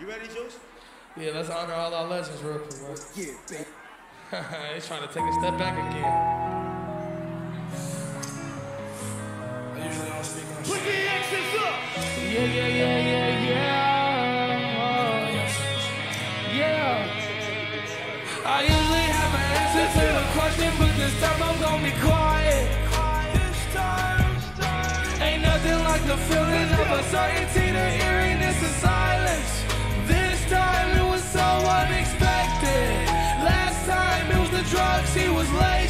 You ready, Juice? Yeah, let's honor all our legends real quick, man. Yeah, baby. He's trying to take a step back again. I usually don't speak on Put the X's up! Yeah, yeah, yeah, yeah, yeah. Yeah. I usually have an answer to the question, but this time I'm gonna be quiet. This time, ain't nothing like the feeling of uncertainty, drugs he was lacing.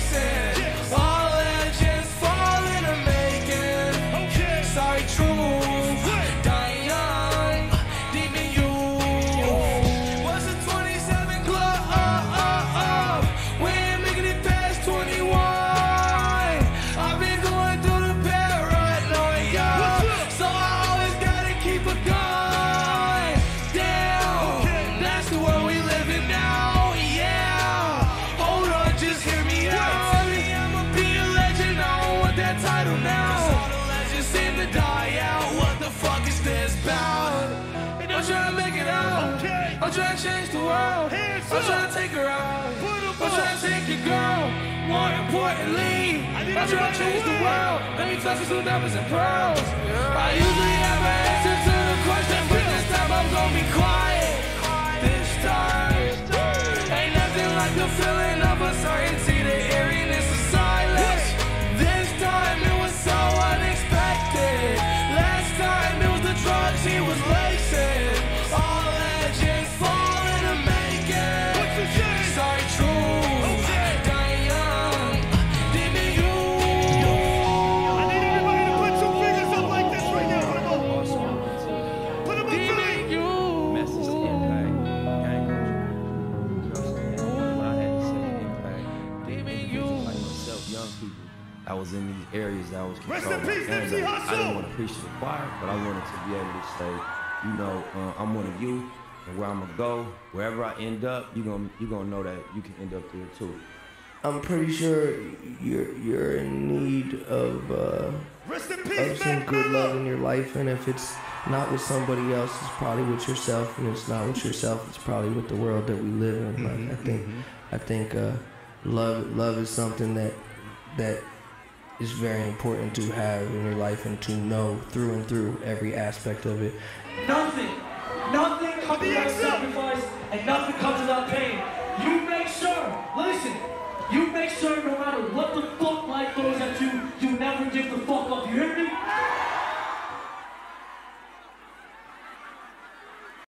I'm trying to make it out. Okay. I'm trying to change the world. Hands I'm up. trying to take her out. I'm trying to take your girl. More importantly, I'm trying to change the world. Let me touch you some diamonds and pearls. I usually have an answer I was in these areas that I was Rest controlling in peace, Nipsey gang. I didn't want to preach to the choir, but I wanted to be able to say, you know, uh, I'm one of you, and where I'm gonna go, wherever I end up, you gonna you gonna know that you can end up there too. I'm pretty sure you're you're in need of uh, Rest in of some Mac good love in your life, and if it's not with somebody else, it's probably with yourself, and if it's not with yourself, it's probably with the world that we live in. Like, I think I think uh, love love is something that that is very important to have in your life and to know through and through every aspect of it. Nothing, nothing comes without sacrifice, and nothing comes without pain. You